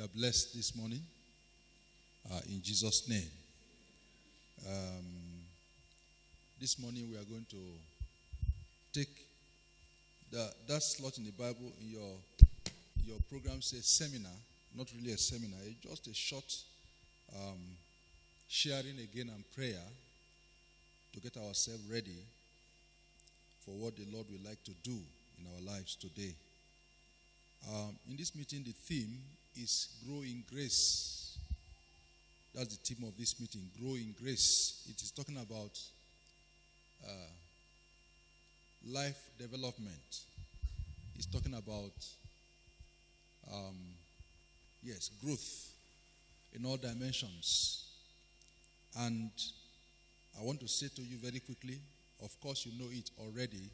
You are blessed this morning uh, in Jesus' name. Um, this morning we are going to take the, that slot in the Bible in your your program says seminar, not really a seminar, it's just a short um, sharing again and prayer to get ourselves ready for what the Lord would like to do in our lives today. Um, in this meeting, the theme is Grow in Grace. That's the theme of this meeting Grow in Grace. It is talking about uh, life development, it's talking about, um, yes, growth in all dimensions. And I want to say to you very quickly, of course, you know it already,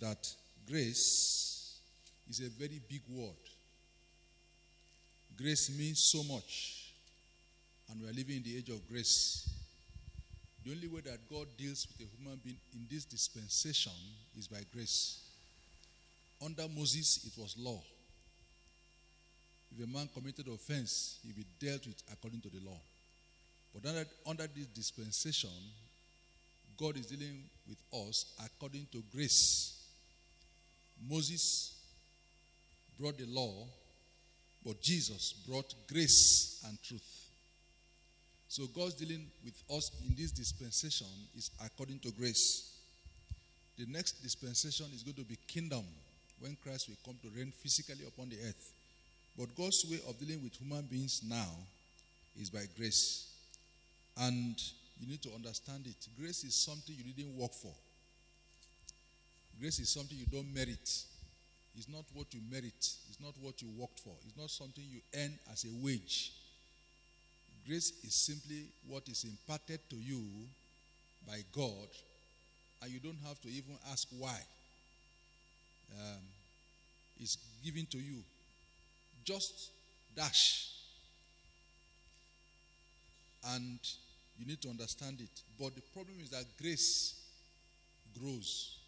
that grace is a very big word. Grace means so much, and we are living in the age of grace. The only way that God deals with a human being in this dispensation is by grace. Under Moses, it was law. If a man committed offense, he would be dealt with according to the law. But under, under this dispensation, God is dealing with us according to grace. Moses brought the law, but Jesus brought grace and truth. So God's dealing with us in this dispensation is according to grace. The next dispensation is going to be kingdom when Christ will come to reign physically upon the earth. But God's way of dealing with human beings now is by grace. And you need to understand it. Grace is something you didn't work for. Grace is something you don't merit. It's not what you merit. It's not what you worked for. It's not something you earn as a wage. Grace is simply what is imparted to you by God, and you don't have to even ask why. Um, it's given to you. Just dash. And you need to understand it. But the problem is that grace grows.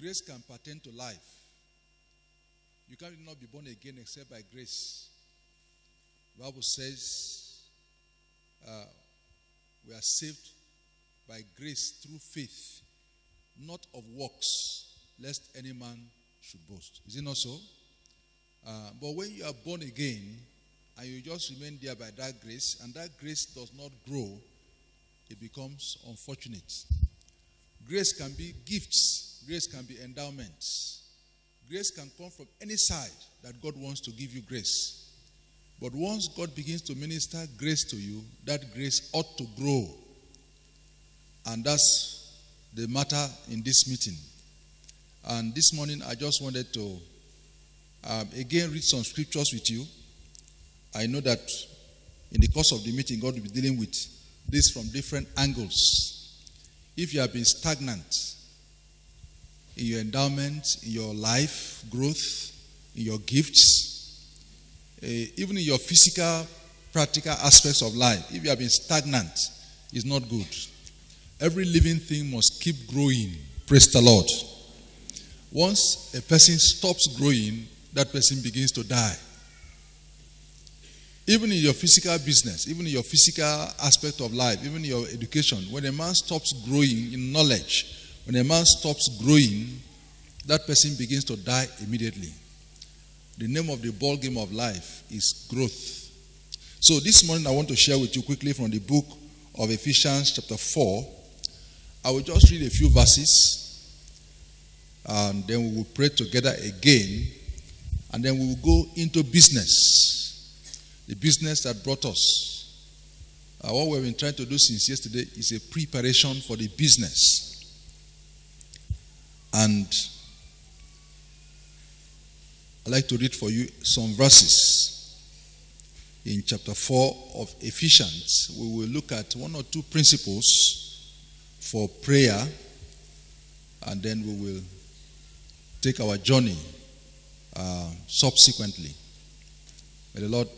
Grace can pertain to life. You cannot not be born again except by grace. The Bible says uh, we are saved by grace through faith, not of works, lest any man should boast. Is it not so? Uh, but when you are born again and you just remain there by that grace, and that grace does not grow, it becomes unfortunate. Grace can be gifts, grace can be endowments. Grace can come from any side that God wants to give you grace. But once God begins to minister grace to you, that grace ought to grow. And that's the matter in this meeting. And this morning, I just wanted to um, again read some scriptures with you. I know that in the course of the meeting, God will be dealing with this from different angles. If you have been stagnant in your endowment, in your life growth, in your gifts, uh, even in your physical, practical aspects of life, if you have been stagnant, it's not good. Every living thing must keep growing. Praise the Lord. Once a person stops growing, that person begins to die. Even in your physical business, even in your physical aspect of life, even in your education, when a man stops growing in knowledge, when a man stops growing, that person begins to die immediately. The name of the ball game of life is growth. So this morning I want to share with you quickly from the book of Ephesians chapter 4. I will just read a few verses and then we will pray together again and then we will go into business. The business that brought us. Uh, what we've been trying to do since yesterday is a preparation for the business. And I'd like to read for you some verses in chapter 4 of Ephesians. We will look at one or two principles for prayer, and then we will take our journey uh, subsequently. May the Lord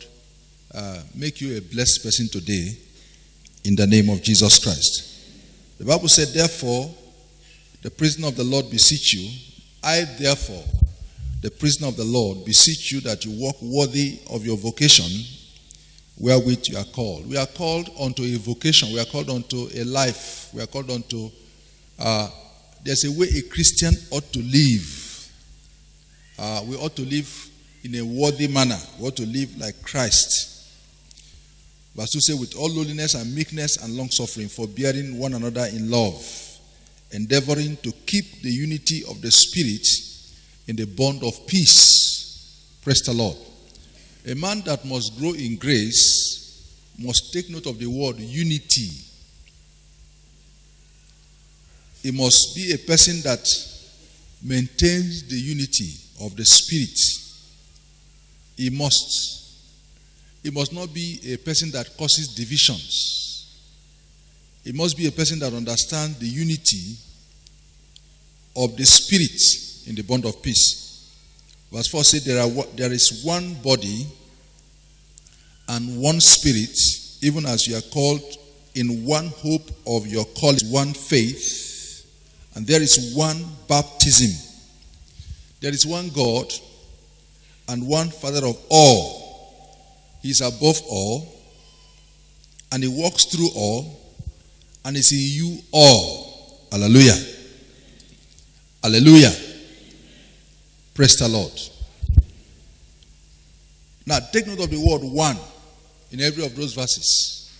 uh, make you a blessed person today in the name of Jesus Christ. The Bible said, Therefore, the prisoner of the Lord beseech you, I therefore, the prisoner of the Lord, beseech you that you walk worthy of your vocation wherewith you are called. We are called unto a vocation, we are called unto a life, we are called unto. Uh, there's a way a Christian ought to live. Uh, we ought to live in a worthy manner, we ought to live like Christ. Verse 2 say, with all lowliness and meekness and long suffering, forbearing one another in love, endeavoring to keep the unity of the Spirit in the bond of peace. Praise the Lord. A man that must grow in grace must take note of the word unity. He must be a person that maintains the unity of the Spirit. He must he must not be a person that causes divisions. He must be a person that understands the unity of the Spirit in the bond of peace. Verse 4 says, there, there is one body and one Spirit, even as you are called in one hope of your calling, one faith, and there is one baptism. There is one God and one Father of all he is above all, and He walks through all, and it's in you all. Hallelujah. Hallelujah. Praise the Lord. Now, take note of the word one in every of those verses.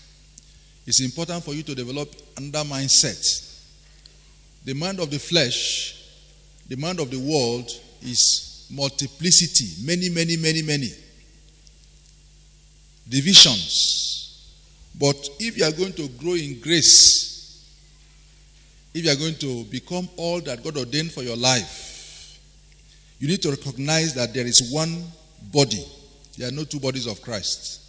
It's important for you to develop another mindset. The mind of the flesh, the mind of the world is multiplicity. Many, many, many, many divisions. But if you are going to grow in grace, if you are going to become all that God ordained for your life, you need to recognize that there is one body. There are no two bodies of Christ.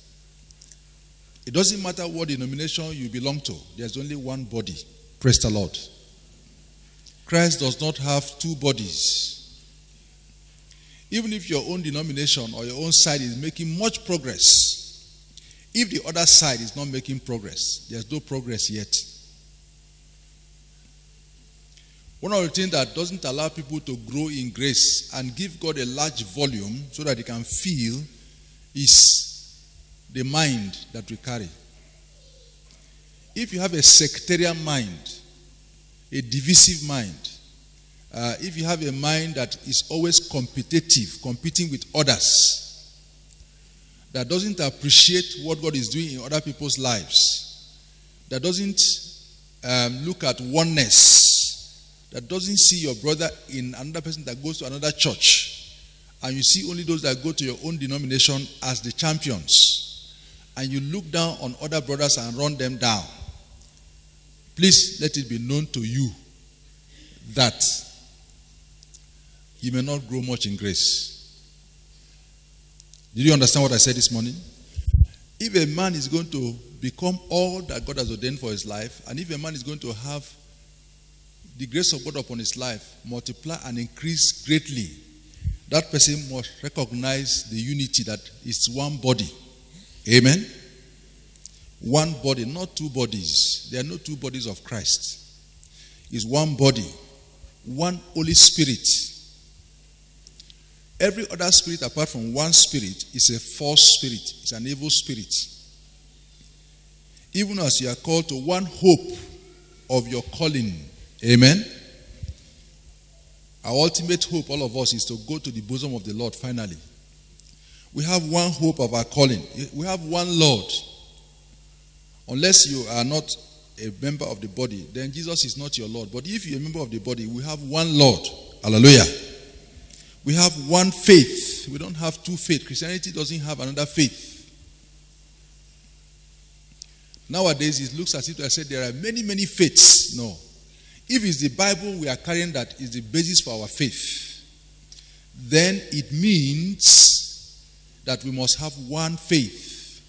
It doesn't matter what denomination you belong to, there's only one body. Praise the Lord. Christ does not have two bodies. Even if your own denomination or your own side is making much progress, if the other side is not making progress, there's no progress yet. One of the things that doesn't allow people to grow in grace and give God a large volume so that they can feel is the mind that we carry. If you have a sectarian mind, a divisive mind, uh, if you have a mind that is always competitive, competing with others, that doesn't appreciate what God is doing in other people's lives, that doesn't um, look at oneness, that doesn't see your brother in another person that goes to another church, and you see only those that go to your own denomination as the champions, and you look down on other brothers and run them down. Please let it be known to you that you may not grow much in grace. Did you understand what I said this morning? If a man is going to become all that God has ordained for his life, and if a man is going to have the grace of God upon his life multiply and increase greatly, that person must recognize the unity that is one body. Amen? One body, not two bodies. There are no two bodies of Christ. It's one body, one Holy Spirit Every other spirit apart from one spirit is a false spirit, it's an evil spirit. Even as you are called to one hope of your calling. Amen. Our ultimate hope, all of us, is to go to the bosom of the Lord finally. We have one hope of our calling. We have one Lord. Unless you are not a member of the body, then Jesus is not your Lord. But if you're a member of the body, we have one Lord. Hallelujah. We have one faith. We don't have two faith. Christianity doesn't have another faith. Nowadays, it looks as if I said there are many, many faiths. No. If it's the Bible we are carrying that is the basis for our faith, then it means that we must have one faith.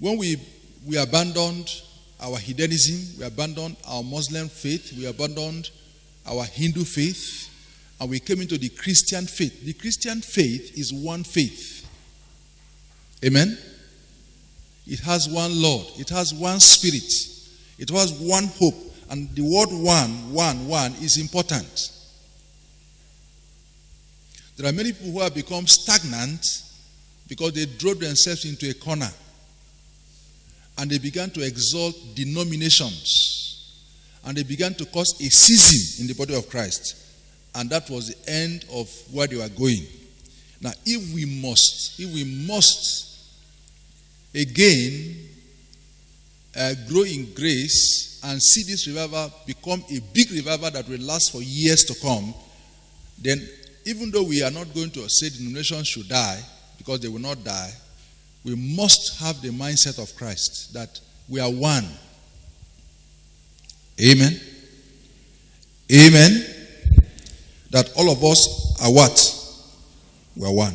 When we, we abandoned our hedonism, we abandoned our Muslim faith, we abandoned our Hindu faith, and we came into the Christian faith. The Christian faith is one faith. Amen? It has one Lord, it has one Spirit, it has one hope. And the word one, one, one is important. There are many people who have become stagnant because they drove themselves into a corner and they began to exalt denominations and they began to cause a schism in the body of Christ. And that was the end of where they were going. Now, if we must, if we must again uh, grow in grace and see this revival become a big revival that will last for years to come, then even though we are not going to say denominations should die, because they will not die, we must have the mindset of Christ that we are one. Amen. Amen. That all of us are what? We are one.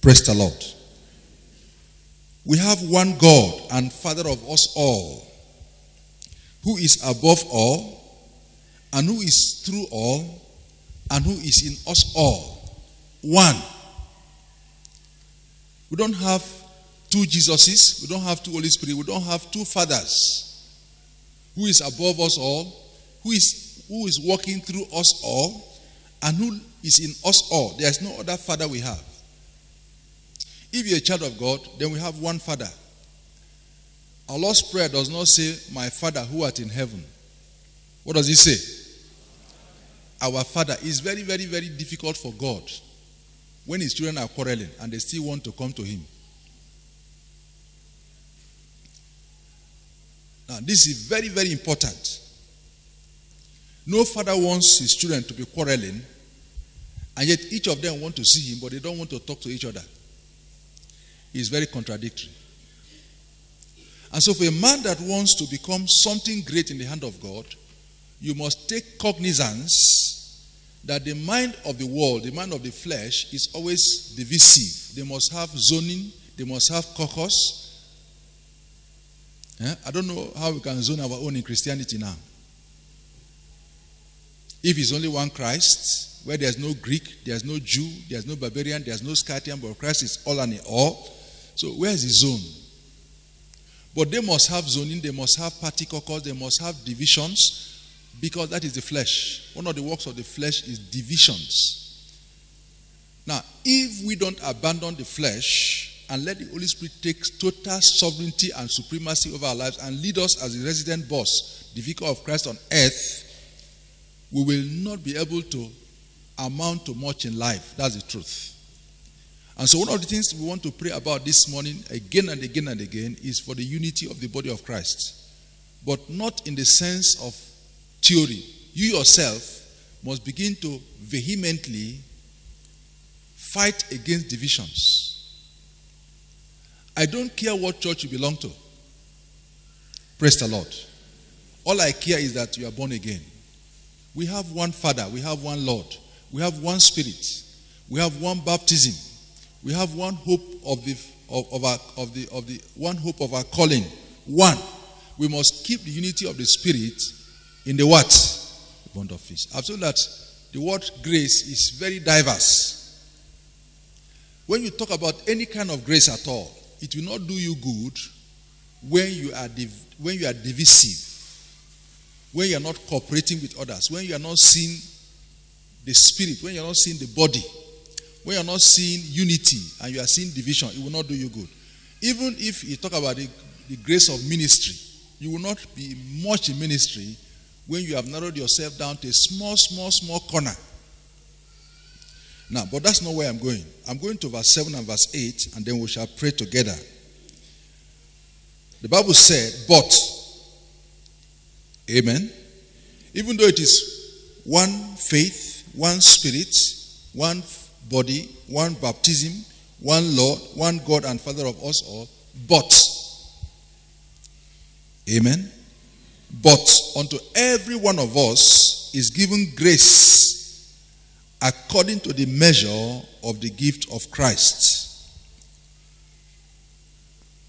Praise the Lord. We have one God and Father of us all, who is above all, and who is through all, and who is in us all. One. We don't have two Jesuses, we don't have two Holy Spirit, we don't have two fathers. Who is above us all, who is who is working through us all, and who is in us all. There is no other father we have. If you're a child of God, then we have one father. Our Lord's Prayer does not say, My Father who art in heaven. What does he say? Our Father is very, very, very difficult for God when his children are quarreling and they still want to come to him. Now, this is very, very important. No father wants his children to be quarreling, and yet each of them want to see him, but they don't want to talk to each other. It's very contradictory. And so, for a man that wants to become something great in the hand of God, you must take cognizance that the mind of the world, the mind of the flesh, is always divisive. They must have zoning, they must have caucus. Eh? I don't know how we can zone our own in Christianity now. If it's only one Christ, where there's no Greek, there's no Jew, there's no barbarian, there's no Scythian, but Christ is all and all. So where is the zone? But they must have zoning, they must have party caucus, they must have divisions because that is the flesh. One of the works of the flesh is divisions. Now, if we don't abandon the flesh and let the Holy Spirit take total sovereignty and supremacy over our lives and lead us as the resident boss, the vicar of Christ on earth, we will not be able to amount to much in life. That's the truth. And so, one of the things we want to pray about this morning, again and again and again, is for the unity of the body of Christ. But not in the sense of theory. You yourself must begin to vehemently fight against divisions. I don't care what church you belong to. Praise the Lord. All I care is that you are born again. We have one Father, we have one Lord, we have one Spirit, we have one baptism, we have one hope of the of, of, our, of the of the one hope of our calling. One. We must keep the unity of the Spirit in the what? The bond of peace. I've told that the word grace is very diverse. When you talk about any kind of grace at all, it will not do you good when you are div- when you are divisive, when you are not cooperating with others, when you are not seeing the spirit, when you are not seeing the body, when you are not seeing unity and you are seeing division, it will not do you good. Even if you talk about the, the grace of ministry, you will not be much in ministry when you have narrowed yourself down to a small, small, small corner. Now, but that's not where I'm going. I'm going to verse 7 and verse 8, and then we shall pray together. The Bible said, but, amen, even though it is one faith, one spirit, one body, one baptism, one Lord, one God and Father of us all, but, amen, but unto every one of us is given grace according to the measure of the gift of Christ.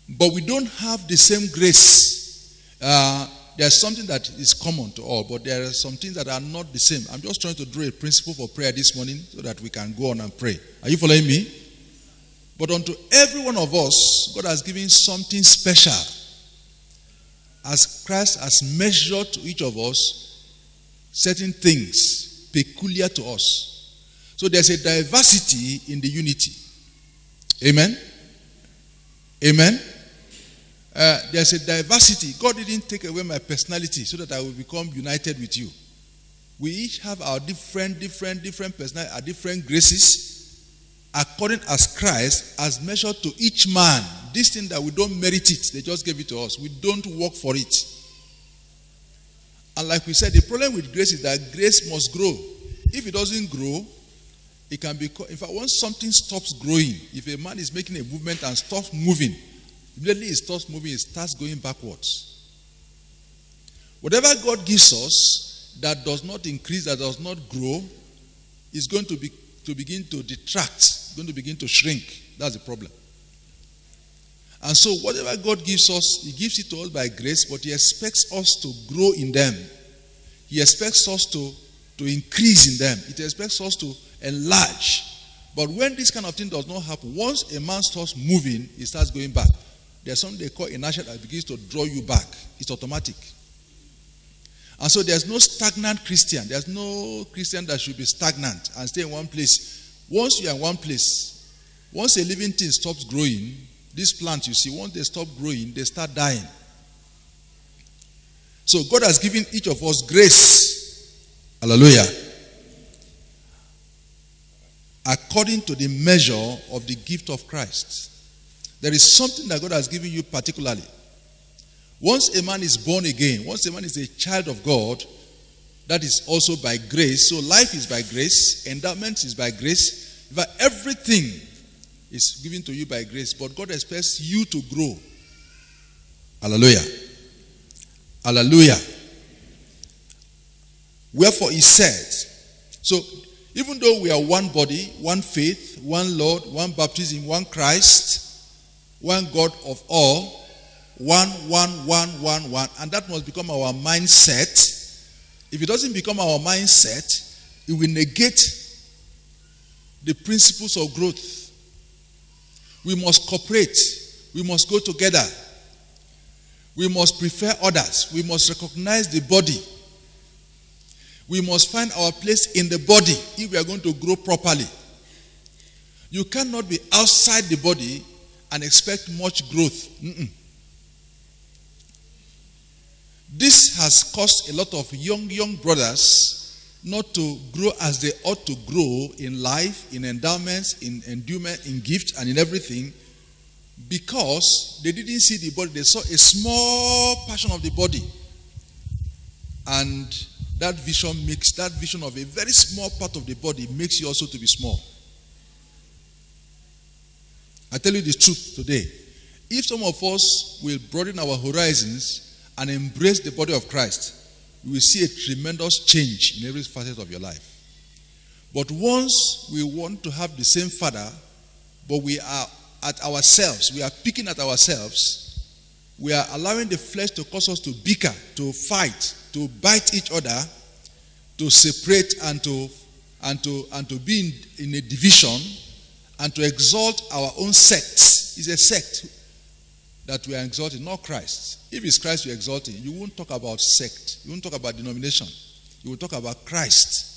But we don't have the same grace. Uh, there's something that is common to all, but there are some things that are not the same. I'm just trying to draw a principle for prayer this morning so that we can go on and pray. Are you following me? But unto every one of us, God has given something special as Christ has measured to each of us certain things peculiar to us. So there's a diversity in the unity. Amen. Amen. Uh, there's a diversity. God didn't take away my personality so that I will become united with you. We each have our different, different, different personality, our different graces, according as Christ has measured to each man. This thing that we don't merit it, they just gave it to us. We don't work for it. And like we said, the problem with grace is that grace must grow. If it doesn't grow, it can be. In fact, once something stops growing, if a man is making a movement and stops moving, immediately it stops moving, it starts going backwards. Whatever God gives us that does not increase, that does not grow, is going to be to begin to detract, going to begin to shrink. That's the problem. And so, whatever God gives us, He gives it to us by grace, but He expects us to grow in them. He expects us to, to increase in them. He expects us to enlarge. But when this kind of thing does not happen, once a man starts moving, he starts going back. There's something they call inertia that begins to draw you back. It's automatic. And so there's no stagnant Christian. There's no Christian that should be stagnant and stay in one place. Once you're in one place, once a living thing stops growing, these plants, you see, once they stop growing, they start dying. So God has given each of us grace. Hallelujah. According to the measure of the gift of Christ. There is something that God has given you particularly. Once a man is born again, once a man is a child of God, that is also by grace. So life is by grace, endowment is by grace. But everything is given to you by grace, but God expects you to grow. Hallelujah. Hallelujah. Wherefore he said, so even though we are one body, one faith, one Lord, one baptism, one Christ, one God of all, one, one, one, one, one, and that must become our mindset. If it doesn't become our mindset, it will negate the principles of growth. We must cooperate. We must go together. We must prefer others. We must recognize the body. We must find our place in the body if we are going to grow properly. You cannot be outside the body and expect much growth. Mm-mm. This has caused a lot of young, young brothers not to grow as they ought to grow in life, in endowments, in endowment, in gifts, and in everything because they didn't see the body. They saw a small portion of the body. And that vision makes that vision of a very small part of the body makes you also to be small. I tell you the truth today. If some of us will broaden our horizons and embrace the body of Christ, you will see a tremendous change in every facet of your life. But once we want to have the same father, but we are at ourselves, we are picking at ourselves, we are allowing the flesh to cause us to bicker, to fight, to bite each other, to separate and to and to and to be in, in a division and to exalt our own sect. It's a sect that we are exalting, not Christ. If it's Christ you're exalting, you won't talk about sect. You won't talk about denomination. You will talk about Christ.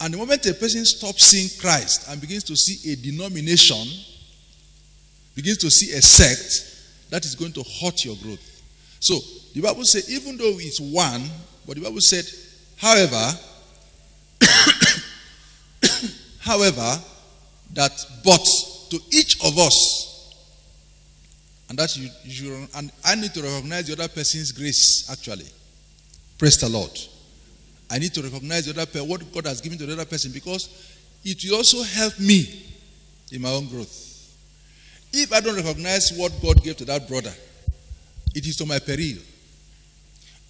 And the moment a person stops seeing Christ and begins to see a denomination, begins to see a sect, that is going to hurt your growth. So the Bible says, even though it's one, but the Bible said, however, however, that but to each of us and that you, you and I need to recognize the other person's grace, actually. Praise the Lord. I need to recognize the other person, what God has given to the other person, because it will also help me in my own growth. If I don't recognize what God gave to that brother, it is to my peril.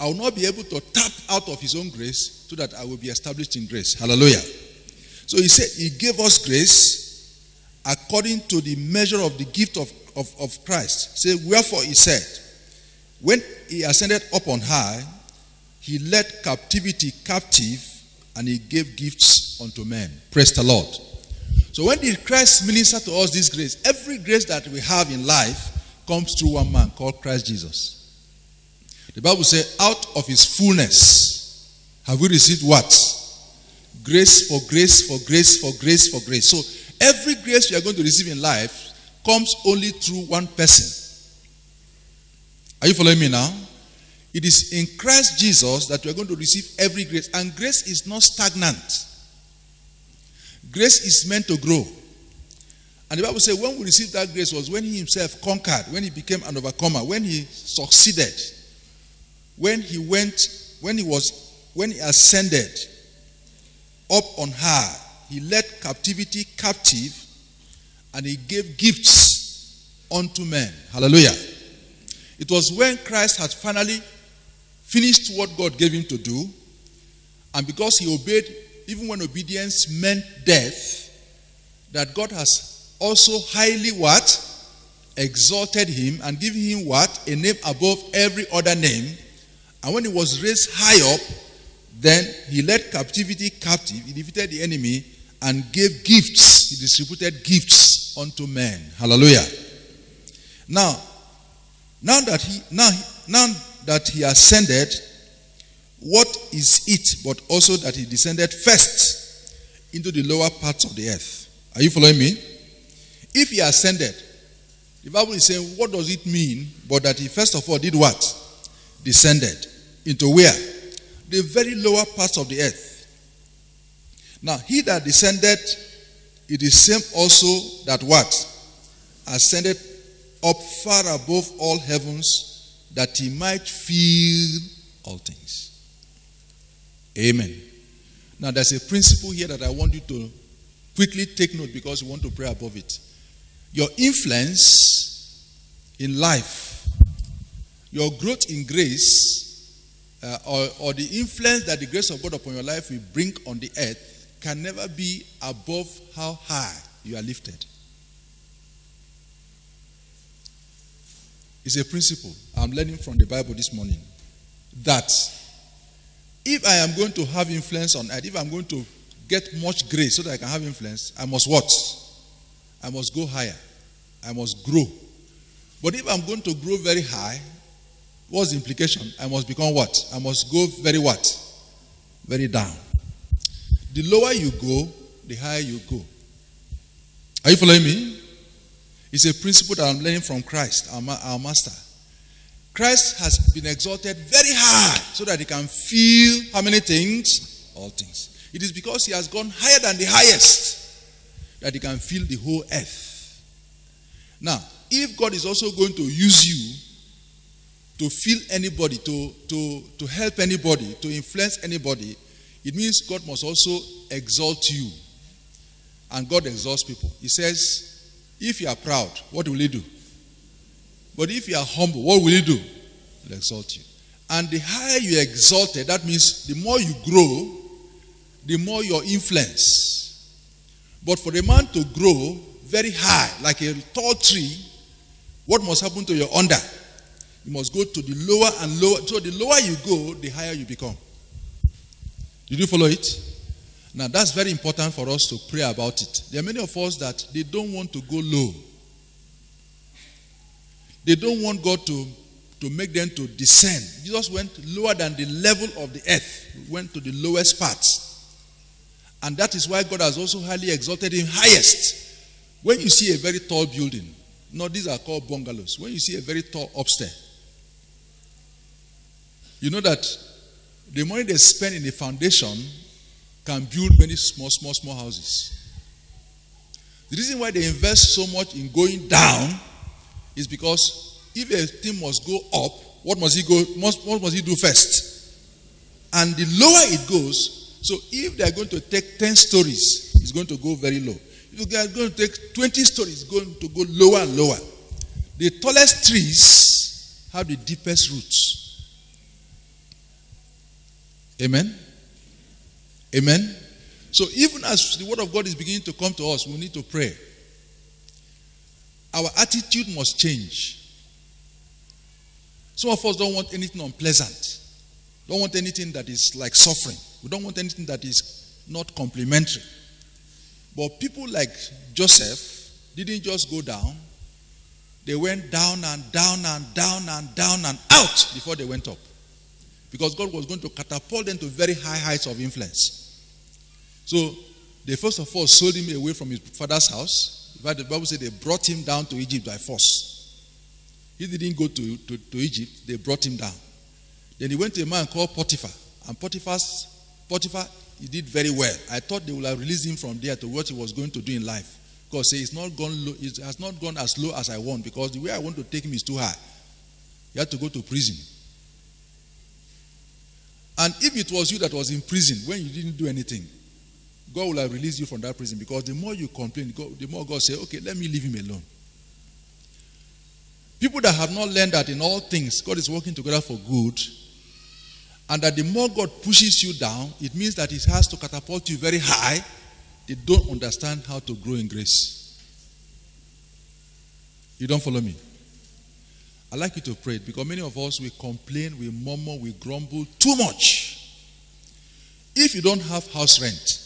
I will not be able to tap out of his own grace so that I will be established in grace. Hallelujah. So he said, He gave us grace according to the measure of the gift of of, of Christ. Say, wherefore he said, when he ascended up on high, he led captivity captive and he gave gifts unto men. Praise the Lord. So when did Christ minister to us this grace? Every grace that we have in life comes through one man called Christ Jesus. The Bible says, out of his fullness have we received what? Grace for grace for grace for grace for grace. So every grace you are going to receive in life comes only through one person. Are you following me now? It is in Christ Jesus that you are going to receive every grace. And grace is not stagnant. Grace is meant to grow. And the Bible says when we received that grace was when he himself conquered, when he became an overcomer, when he succeeded, when he went, when he was, when he ascended up on high, he led captivity captive and he gave gifts unto men. Hallelujah. It was when Christ had finally finished what God gave him to do, and because he obeyed, even when obedience meant death, that God has also highly what? Exalted him and given him what? A name above every other name. And when he was raised high up, then he led captivity captive, he defeated the enemy, and gave gifts. He distributed gifts unto men. Hallelujah. Now, now that he now, now that he ascended, what is it but also that he descended first into the lower parts of the earth? Are you following me? If he ascended, the Bible is saying, what does it mean? But that he first of all did what? Descended. Into where? The very lower parts of the earth. Now, he that descended, it is same also that what? Ascended up far above all heavens, that he might fill all things. Amen. Now, there's a principle here that I want you to quickly take note because we want to pray above it. Your influence in life, your growth in grace, uh, or, or the influence that the grace of God upon your life will bring on the earth can never be above how high you are lifted. It's a principle I'm learning from the Bible this morning that if I am going to have influence on earth, if I'm going to get much grace so that I can have influence, I must what? I must go higher. I must grow. But if I'm going to grow very high, what's the implication? I must become what? I must go very what? Very down. The lower you go, the higher you go. Are you following me? It's a principle that I'm learning from Christ, our, our master. Christ has been exalted very high so that he can feel how many things? All things. It is because he has gone higher than the highest that he can feel the whole earth. Now, if God is also going to use you to feel anybody, to, to, to help anybody, to influence anybody, it means God must also exalt you. And God exalts people. He says, if you are proud, what will He do? But if you are humble, what will He do? He'll exalt you. And the higher you exalted, that means the more you grow, the more your influence. But for a man to grow very high, like a tall tree, what must happen to your under? You must go to the lower and lower. So the lower you go, the higher you become. Did you follow it? Now that's very important for us to pray about it. There are many of us that they don't want to go low. They don't want God to, to make them to descend. Jesus went lower than the level of the earth, went to the lowest parts. And that is why God has also highly exalted him highest. When you see a very tall building, no, these are called bungalows. When you see a very tall upstairs, you know that the money they spend in the foundation can build many small, small, small houses. The reason why they invest so much in going down is because if a thing must go up, what must he go? Must, what must he do first? And the lower it goes, so if they are going to take 10 stories, it's going to go very low. If they are going to take 20 stories, it's going to go lower and lower. The tallest trees have the deepest roots. Amen. Amen. So even as the word of God is beginning to come to us, we need to pray. Our attitude must change. Some of us don't want anything unpleasant. Don't want anything that is like suffering. We don't want anything that is not complimentary. But people like Joseph didn't just go down. They went down and down and down and down and out before they went up because God was going to catapult them to very high heights of influence. So they first of all sold him away from his father's house. Fact, the Bible said they brought him down to Egypt by force. He didn't go to, to, to Egypt, they brought him down. Then he went to a man called Potiphar. And Potiphar's, Potiphar, he did very well. I thought they would have released him from there to what he was going to do in life. Because it's not gone low, it has not gone as low as I want because the way I want to take him is too high. He had to go to prison. And if it was you that was in prison when you didn't do anything, God will have released you from that prison because the more you complain, the more God say, okay, let me leave him alone. People that have not learned that in all things, God is working together for good, and that the more God pushes you down, it means that He has to catapult you very high. They don't understand how to grow in grace. You don't follow me? i like you to pray it because many of us we complain, we murmur, we grumble too much. If you don't have house rent,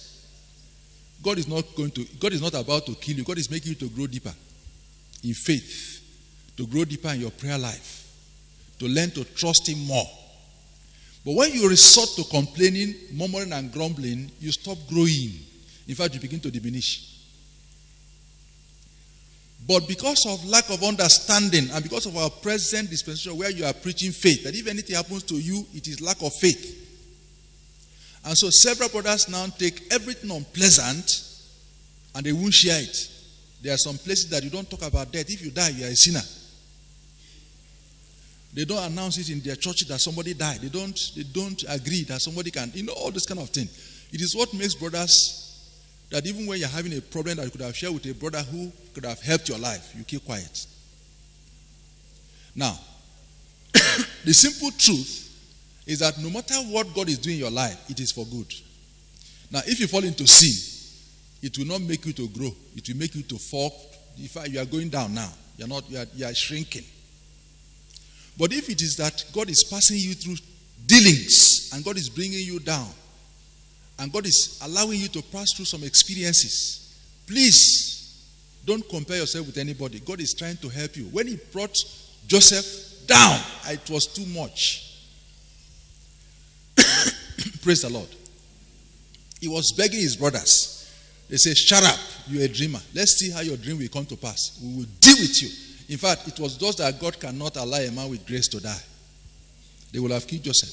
God is not going to, God is not about to kill you. God is making you to grow deeper in faith, to grow deeper in your prayer life, to learn to trust Him more. But when you resort to complaining, murmuring, and grumbling, you stop growing. In fact, you begin to diminish. But because of lack of understanding and because of our present dispensation where you are preaching faith, that if anything happens to you, it is lack of faith. And so several brothers now take everything unpleasant and they won't share it. There are some places that you don't talk about death. If you die, you are a sinner. They don't announce it in their church that somebody died. They don't, they don't agree that somebody can, you know, all this kind of thing. It is what makes brothers that even when you're having a problem that you could have shared with a brother who could have helped your life, you keep quiet. Now, the simple truth is that no matter what God is doing in your life, it is for good. Now, if you fall into sin, it will not make you to grow. It will make you to fall. If you are going down now, you're not, you are, you are shrinking. But if it is that God is passing you through dealings and God is bringing you down, and God is allowing you to pass through some experiences, please don't compare yourself with anybody. God is trying to help you. When He brought Joseph down, it was too much. Praise the Lord. He was begging his brothers. They say, Shut up, you're a dreamer. Let's see how your dream will come to pass. We will deal with you. In fact, it was just that God cannot allow a man with grace to die. They will have killed Joseph.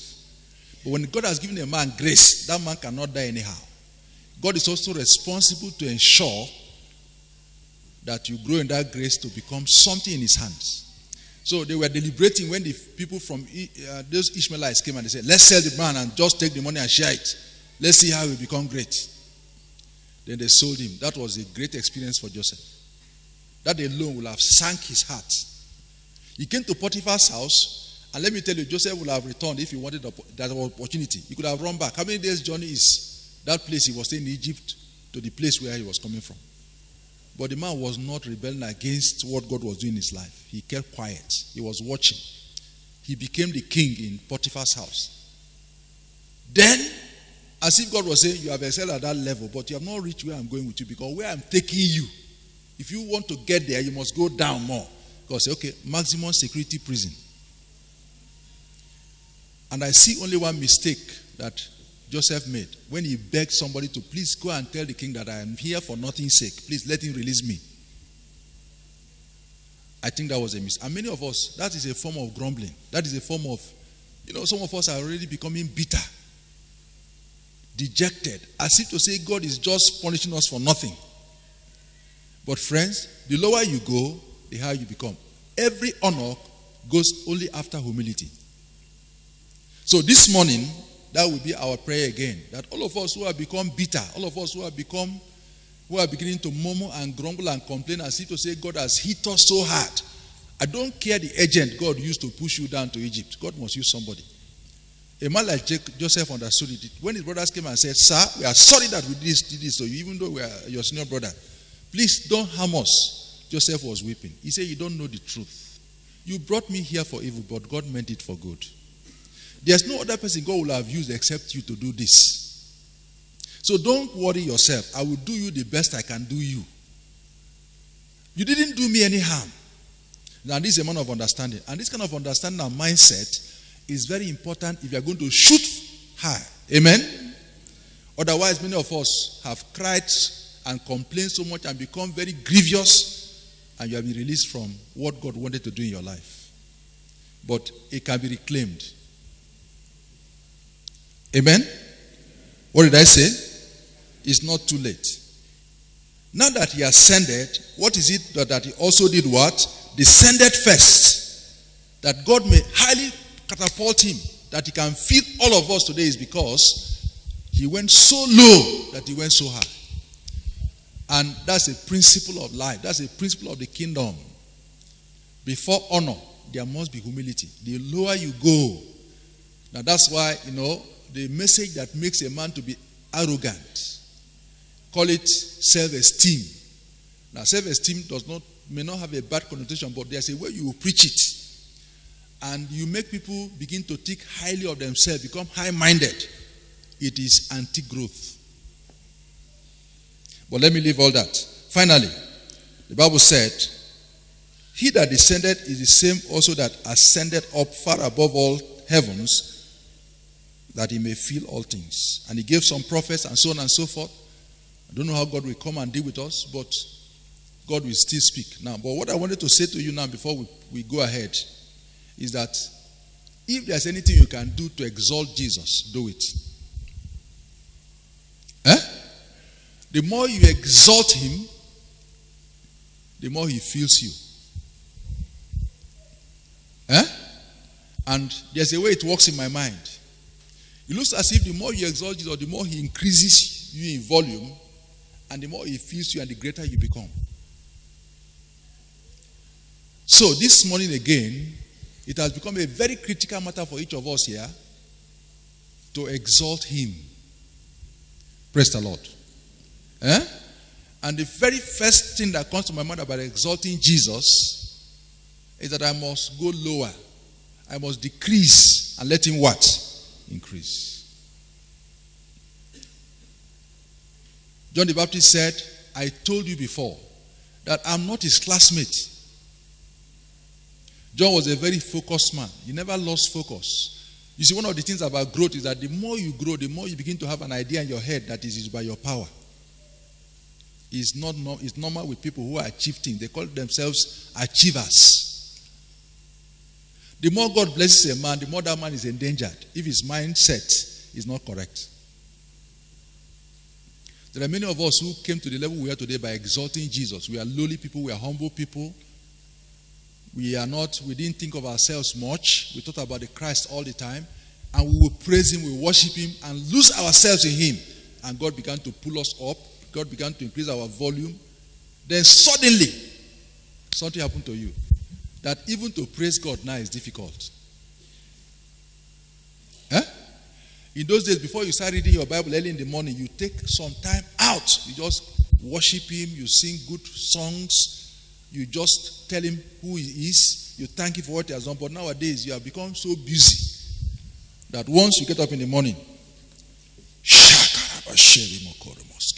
But when God has given a man grace, that man cannot die anyhow. God is also responsible to ensure that you grow in that grace to become something in his hands. So they were deliberating when the people from uh, those Ishmaelites came and they said, Let's sell the man and just take the money and share it. Let's see how we become great. Then they sold him. That was a great experience for Joseph. That alone will have sank his heart. He came to Potiphar's house and let me tell you, Joseph would have returned if he wanted that opportunity. He could have run back. How many days' journey is that place he was in Egypt to the place where he was coming from? But the man was not rebelling against what God was doing in his life. He kept quiet. He was watching. He became the king in Potiphar's house. Then, as if God was saying, You have excelled at that level, but you have not reached where I'm going with you because where I'm taking you, if you want to get there, you must go down more. God say, Okay, maximum security prison. And I see only one mistake that Joseph made when he begged somebody to please go and tell the king that I am here for nothing's sake. Please let him release me. I think that was a mistake. And many of us, that is a form of grumbling. That is a form of, you know, some of us are already becoming bitter, dejected, as if to say God is just punishing us for nothing. But friends, the lower you go, the higher you become. Every honor goes only after humility. So this morning, that will be our prayer again. That all of us who have become bitter, all of us who have become, who are beginning to murmur and grumble and complain as if to say God has hit us so hard. I don't care the agent God used to push you down to Egypt. God must use somebody. A man like Joseph understood it. When his brothers came and said, Sir, we are sorry that we did this, did this to you, even though we are your senior brother. Please don't harm us. Joseph was weeping. He said, You don't know the truth. You brought me here for evil, but God meant it for good. There's no other person God will have used except you to do this. So don't worry yourself. I will do you the best I can do you. You didn't do me any harm. Now, this is a man of understanding. And this kind of understanding and mindset is very important if you are going to shoot high. Amen? Otherwise, many of us have cried and complained so much and become very grievous, and you have been released from what God wanted to do in your life. But it can be reclaimed. Amen? What did I say? It's not too late. Now that he ascended, what is it that he also did what? Descended first. That God may highly catapult him, that he can feed all of us today is because he went so low that he went so high. And that's a principle of life. That's a principle of the kingdom. Before honor, there must be humility. The lower you go, now that's why, you know, the message that makes a man to be arrogant, call it self-esteem. Now, self-esteem does not may not have a bad connotation, but there's a way you preach it. And you make people begin to think highly of themselves, become high-minded. It is anti-growth. But let me leave all that. Finally, the Bible said, He that descended is the same also that ascended up far above all heavens, that he may feel all things. And he gave some prophets and so on and so forth. I don't know how God will come and deal with us, but God will still speak. Now, but what I wanted to say to you now before we, we go ahead is that if there's anything you can do to exalt Jesus, do it. Eh? The more you exalt him, the more he feels you. Eh? And there's a way it works in my mind. It looks as if the more you exalt Jesus, the more he increases you in volume, and the more he feels you, and the greater you become. So this morning again, it has become a very critical matter for each of us here to exalt him. Praise the Lord. Eh? And the very first thing that comes to my mind about exalting Jesus is that I must go lower. I must decrease and let him what? Increase. John the Baptist said, I told you before that I'm not his classmate. John was a very focused man. He never lost focus. You see, one of the things about growth is that the more you grow, the more you begin to have an idea in your head that is by your power. It's not it's normal with people who are achieving. They call themselves achievers. The more God blesses a man, the more that man is endangered if his mindset is not correct. There are many of us who came to the level we are today by exalting Jesus. We are lowly people, we are humble people. We are not, we didn't think of ourselves much. We thought about the Christ all the time. And we will praise Him, we worship Him, and lose ourselves in Him. And God began to pull us up. God began to increase our volume. Then suddenly, something happened to you. That even to praise God now is difficult. Eh? In those days, before you start reading your Bible early in the morning, you take some time out. You just worship Him, you sing good songs, you just tell him who he is. You thank him for what he has done. But nowadays, you have become so busy that once you get up in the morning,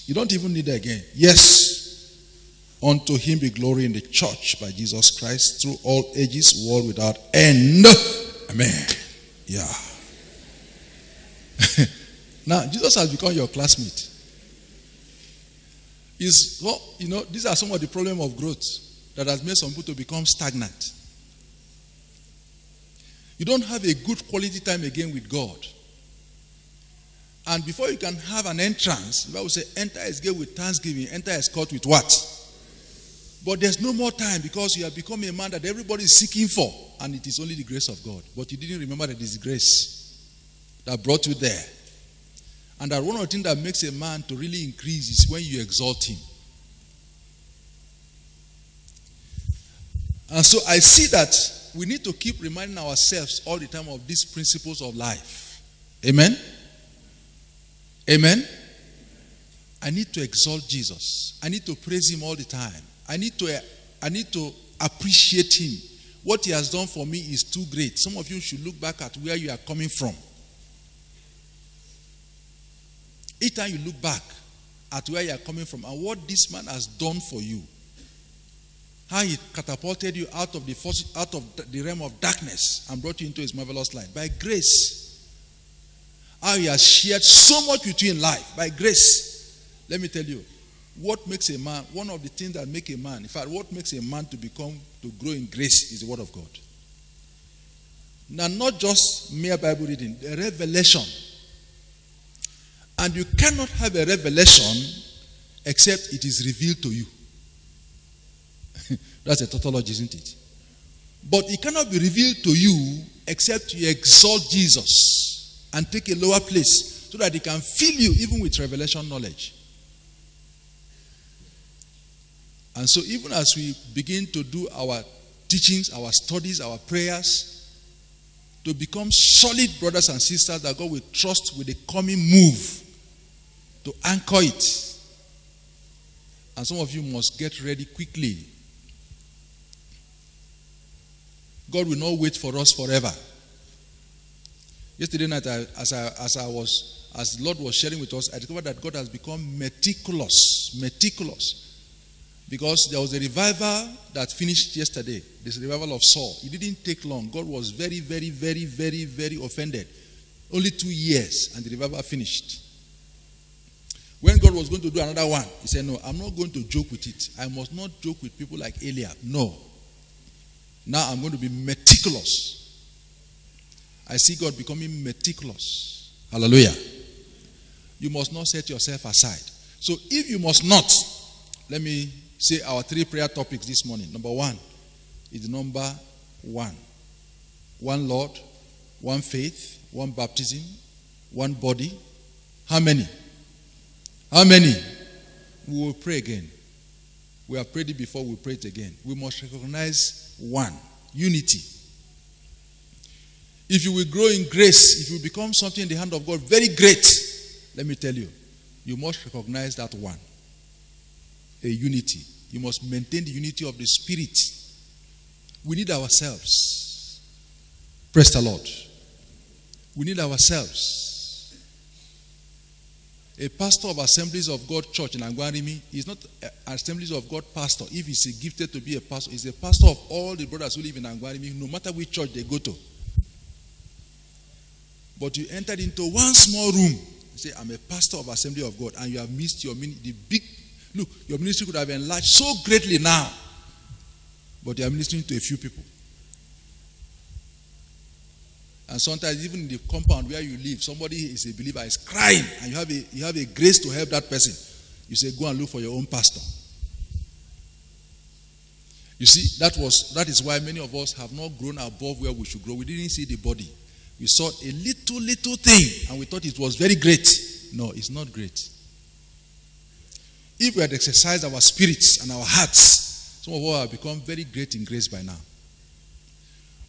you don't even need it again. Yes, unto him be glory in the church by Jesus Christ through all ages, world without end. Amen. Yeah. now, Jesus has become your classmate. Is well, you know, these are some of the problem of growth that has made some people to become stagnant. You don't have a good quality time again with God. And before you can have an entrance, the Bible says, enter his gate with thanksgiving, enter his court with what? But there's no more time because you have become a man that everybody is seeking for, and it is only the grace of God. But you didn't remember that it is grace that brought you there. And that one of the things that makes a man to really increase is when you exalt him. And so I see that we need to keep reminding ourselves all the time of these principles of life. Amen? Amen? I need to exalt Jesus. I need to praise him all the time. I need to I need to appreciate him. What he has done for me is too great. Some of you should look back at where you are coming from. Each time you look back at where you are coming from and what this man has done for you, how he catapulted you out of the out of the realm of darkness and brought you into his marvelous light by grace. how he has shared so much with you in life by grace. Let me tell you, what makes a man, one of the things that make a man, in fact, what makes a man to become, to grow in grace is the word of God. Now, not just mere Bible reading, the revelation. And you cannot have a revelation except it is revealed to you. That's a tautology, isn't it? But it cannot be revealed to you except you exalt Jesus and take a lower place so that he can fill you even with revelation knowledge. And so, even as we begin to do our teachings, our studies, our prayers, to become solid brothers and sisters that God will trust with the coming move to anchor it. And some of you must get ready quickly. God will not wait for us forever. Yesterday night, I, as, I, as I was, as the Lord was sharing with us, I discovered that God has become meticulous, meticulous because there was a revival that finished yesterday, this revival of Saul. It didn't take long. God was very, very, very, very, very offended. Only two years, and the revival finished. When God was going to do another one, He said, No, I'm not going to joke with it. I must not joke with people like Eliab. No. Now I'm going to be meticulous. I see God becoming meticulous. Hallelujah. You must not set yourself aside. So if you must not, let me say our three prayer topics this morning. Number one is number one one Lord, one faith, one baptism, one body. How many? How many? We will pray again. We have prayed it before, we pray it again. We must recognize one unity. If you will grow in grace, if you become something in the hand of God very great, let me tell you, you must recognize that one a unity. You must maintain the unity of the Spirit. We need ourselves. Praise the Lord. We need ourselves. A pastor of Assemblies of God Church in Angwarimi is not Assemblies of God pastor. If he's gifted to be a pastor, he's a pastor of all the brothers who live in Angwarimi, no matter which church they go to. But you entered into one small room. You say, I'm a pastor of Assembly of God, and you have missed your meaning, the big Look, your ministry could have enlarged so greatly now, but you are ministering to a few people. And sometimes, even in the compound where you live, somebody is a believer is crying, and you have a, you have a grace to help that person. You say, Go and look for your own pastor. You see, that was that is why many of us have not grown above where we should grow. We didn't see the body. We saw a little, little thing, and we thought it was very great. No, it's not great. If we had exercised our spirits and our hearts, some of us have become very great in grace by now.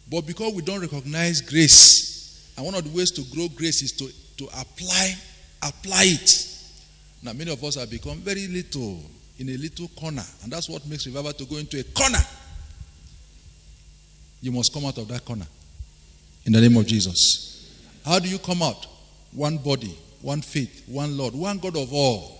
But because we don't recognize grace, and one of the ways to grow grace is to, to apply, apply it. Now, many of us have become very little in a little corner, and that's what makes revival to go into a corner. You must come out of that corner in the name of Jesus. How do you come out? One body, one faith, one Lord, one God of all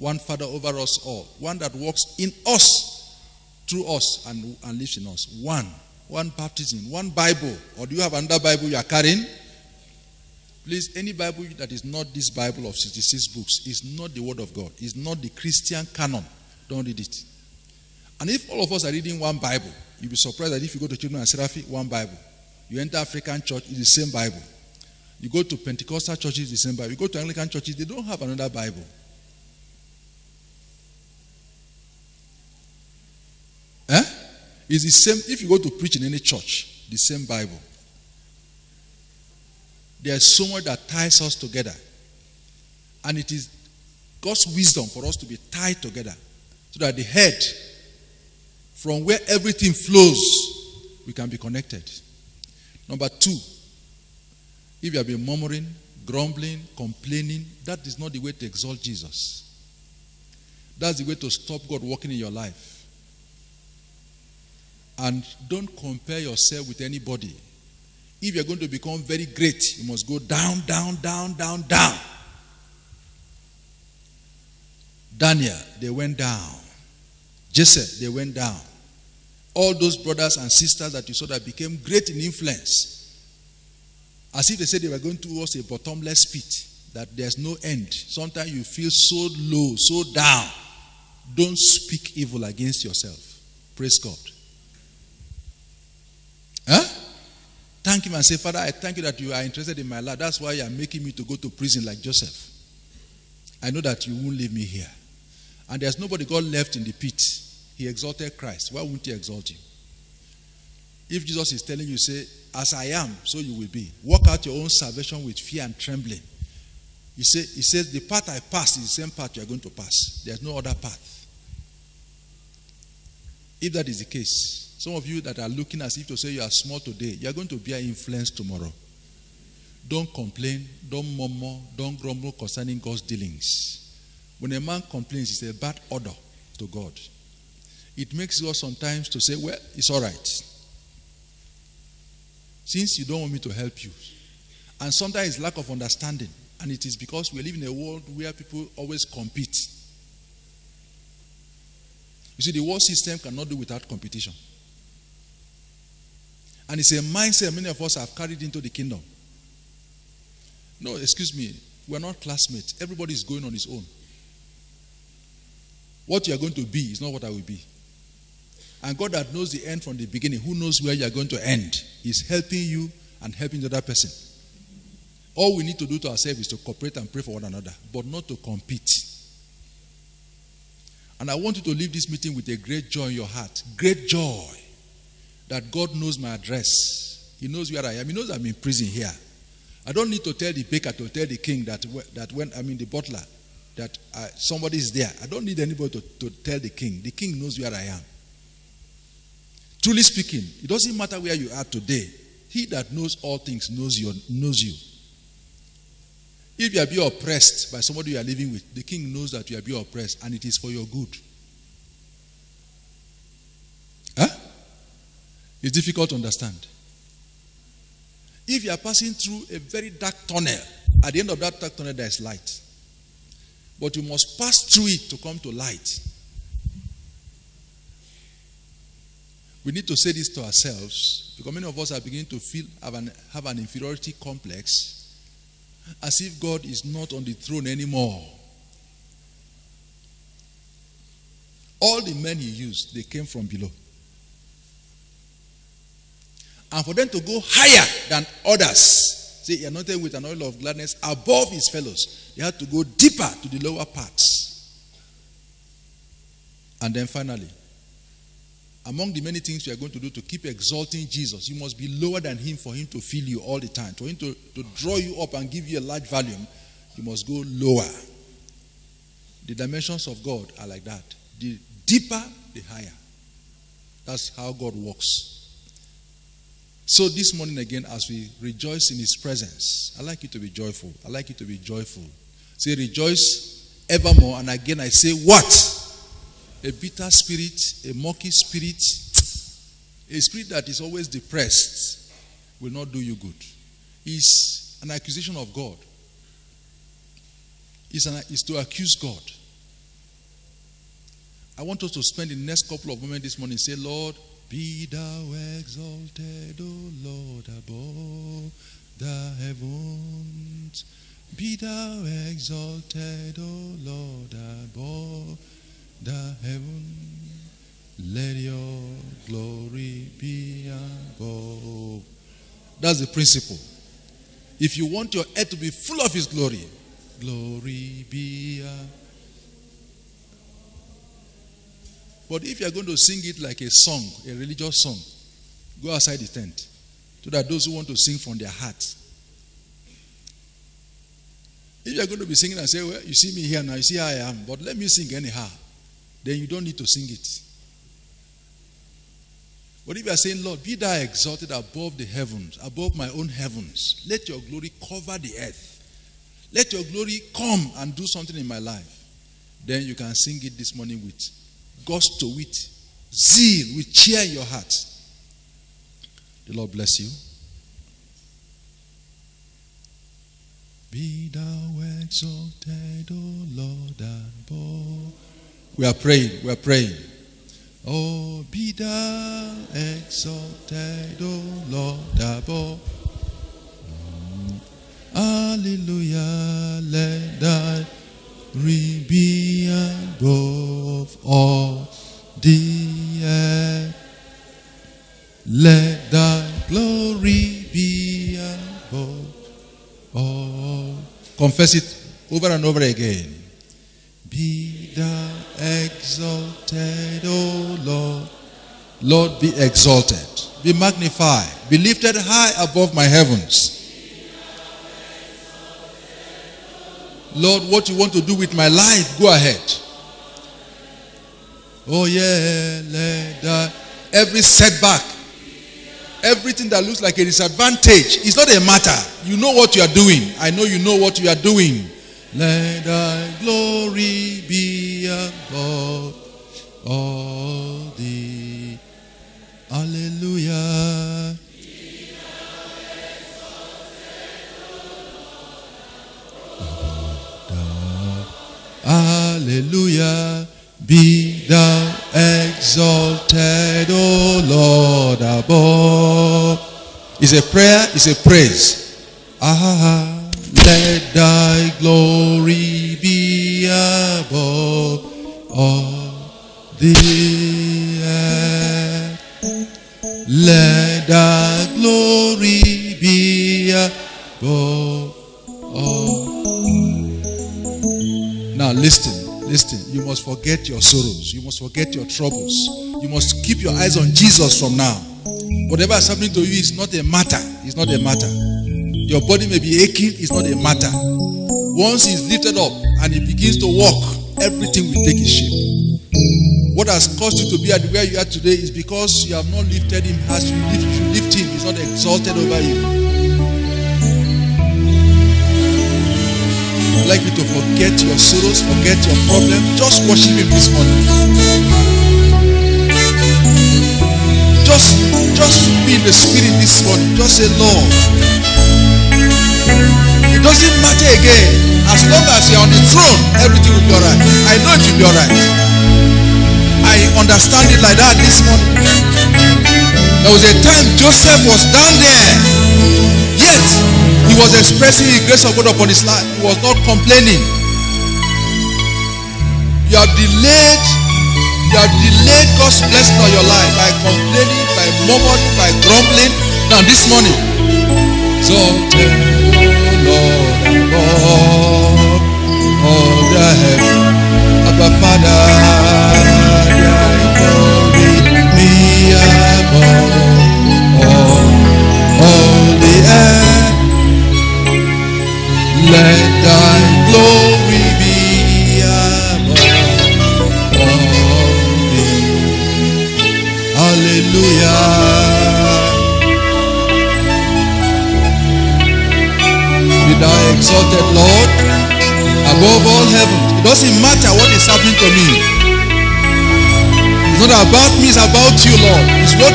one Father over us all, one that works in us, through us, and, and lives in us. One. One baptism, one Bible. Or do you have another Bible you are carrying? Please, any Bible that is not this Bible of 66 books is not the Word of God, is not the Christian canon. Don't read it. And if all of us are reading one Bible, you'll be surprised that if you go to Cherubim and Seraphim, one Bible. You enter African church, it's the same Bible. You go to Pentecostal churches, the same Bible. You go to Anglican churches, they don't have another Bible. Eh? It's the same. If you go to preach in any church, the same Bible. There's so much that ties us together. And it is God's wisdom for us to be tied together so that the head, from where everything flows, we can be connected. Number two, if you have been murmuring, grumbling, complaining, that is not the way to exalt Jesus. That's the way to stop God working in your life. And don't compare yourself with anybody. If you're going to become very great, you must go down, down, down, down, down. Daniel, they went down. Jesse, they went down. All those brothers and sisters that you saw that became great in influence, As if they said they were going towards a bottomless pit, that there's no end. Sometimes you feel so low, so down. Don't speak evil against yourself. Praise God. Huh? Thank Him and say, Father, I thank you that you are interested in my life. That's why you are making me to go to prison like Joseph. I know that you won't leave me here. And there's nobody God left in the pit. He exalted Christ. Why won't He exalt you? If Jesus is telling you, say, As I am, so you will be. Work out your own salvation with fear and trembling. He, say, he says, The path I passed is the same path you are going to pass. There's no other path. If that is the case, some of you that are looking as if to say you are small today, you are going to be an influence tomorrow. Don't complain, don't murmur, don't grumble concerning God's dealings. When a man complains, it's a bad order to God. It makes God sometimes to say, Well, it's all right. Since you don't want me to help you. And sometimes it's lack of understanding. And it is because we live in a world where people always compete. You see, the world system cannot do without competition. And it's a mindset many of us have carried into the kingdom. No, excuse me, we're not classmates. Everybody is going on his own. What you are going to be is not what I will be. And God that knows the end from the beginning, who knows where you are going to end, is helping you and helping the other person. All we need to do to ourselves is to cooperate and pray for one another, but not to compete. And I want you to leave this meeting with a great joy in your heart. Great joy that God knows my address. He knows where I am. He knows I'm in prison here. I don't need to tell the baker to tell the king that, that when I mean the butler that uh, somebody is there. I don't need anybody to, to tell the king. The king knows where I am. Truly speaking, it doesn't matter where you are today. He that knows all things knows you. Knows you. If you are being oppressed by somebody you are living with, the king knows that you are being oppressed and it is for your good. Huh? It's difficult to understand. If you are passing through a very dark tunnel, at the end of that dark tunnel, there is light. But you must pass through it to come to light. We need to say this to ourselves because many of us are beginning to feel have an, have an inferiority complex as if God is not on the throne anymore. All the men he used, they came from below. And for them to go higher than others, say, anointed with an oil of gladness above his fellows, they had to go deeper to the lower parts. And then finally, among the many things you are going to do to keep exalting Jesus, you must be lower than him for him to feel you all the time. For him to, to draw you up and give you a large volume, you must go lower. The dimensions of God are like that. The deeper, the higher. That's how God works. So this morning again, as we rejoice in his presence, I like you to be joyful. I like you to be joyful. Say rejoice evermore. And again I say what? a bitter spirit, a murky spirit, a spirit that is always depressed will not do you good. Is an accusation of God. Is, an, is to accuse God. I want us to spend the next couple of moments this morning say, Lord, be thou exalted, O Lord, above the heavens. Be thou exalted, O Lord, above the heaven. Let your glory be above. That's the principle. If you want your head to be full of His glory, glory be above. But if you are going to sing it like a song, a religious song, go outside the tent. So that those who want to sing from their hearts. If you are going to be singing and say, Well, you see me here now, you see how I am, but let me sing anyhow then you don't need to sing it. But if you are saying, Lord, be thou exalted above the heavens, above my own heavens, let your glory cover the earth. Let your glory come and do something in my life. Then you can sing it this morning with gusto, with zeal, with cheer in your heart. The Lord bless you. Be thou exalted, O Lord, above we are praying. We are praying. Oh, be thou exalted, O Lord, above. Mm. Hallelujah, let thy be above all the earth. Let thy glory be above all. Confess it over and over again. Be thou exalted, O Lord. Lord, be exalted, be magnified, be lifted high above my heavens. Lord, what you want to do with my life, go ahead. Oh, yeah, let. Every setback, everything that looks like a disadvantage, it's not a matter. You know what you are doing. I know you know what you are doing. Let thy glory be above all the. Hallelujah. Hallelujah. Be thou exalted, O Lord, above. It's a prayer, it's a praise. Ah, let thy glory be above all the earth. Let thy glory be above all. Now listen, listen. You must forget your sorrows. You must forget your troubles. You must keep your eyes on Jesus from now. Whatever is happening to you is not a matter. It's not a matter. Your body may be aching, it's not a matter. Once he's lifted up and he begins to walk, everything will take its shape. What has caused you to be at where you are today is because you have not lifted him as you lift, you lift him. He's not exalted over you. I'd like you to forget your sorrows, forget your problem. Just worship him this morning. Just, just be in the spirit this morning. Just say, Lord. It doesn't matter again. As long as you're on the throne, everything will be alright. I know it will be alright. I understand it like that this morning. There was a time Joseph was down there, yet was expressing the grace of God upon his life. He was not complaining. You have delayed, you have delayed God's blessing on your life by complaining, by murmuring, by grumbling. Now this morning, so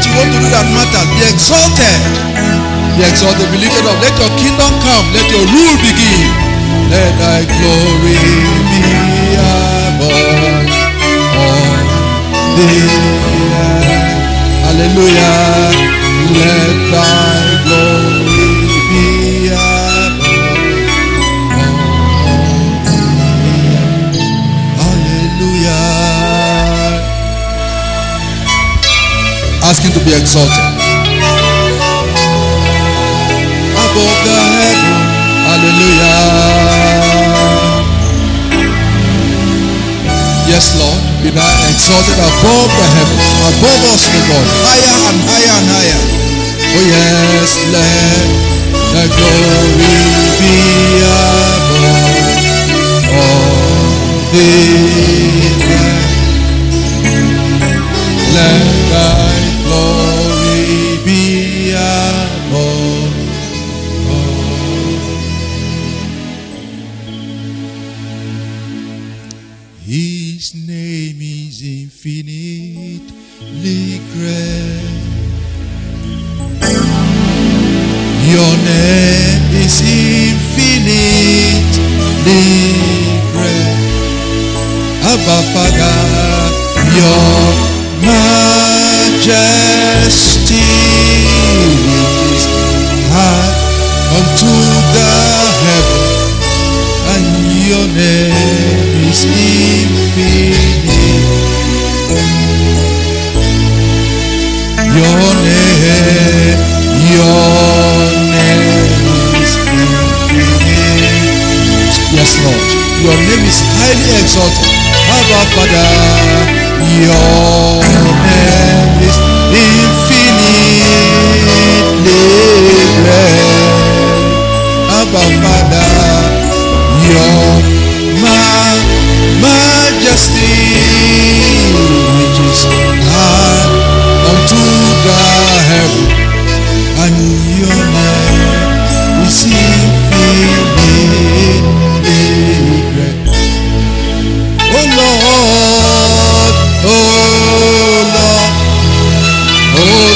you want to do that matters. Be exalted. Be exalted, be lifted up. Let your kingdom come. Let your rule begin. Let thy glory be above all the earth. Hallelujah. Let thy glory Ask him to be exalted. Above the heaven. Hallelujah. Yes, Lord. Be thou exalted above the heavens. Above us, O God. Higher and higher and higher. Oh yes, let the glory be above all the earth. Let thy Abba Father, your majesty is high unto the heaven, and your name is infinite. Your name, your name. Yes, Lord. Your name is highly exalted. Abba Father, your name is infinitely great. Abba Father, your ma- majesty which is high unto the heaven, and your name is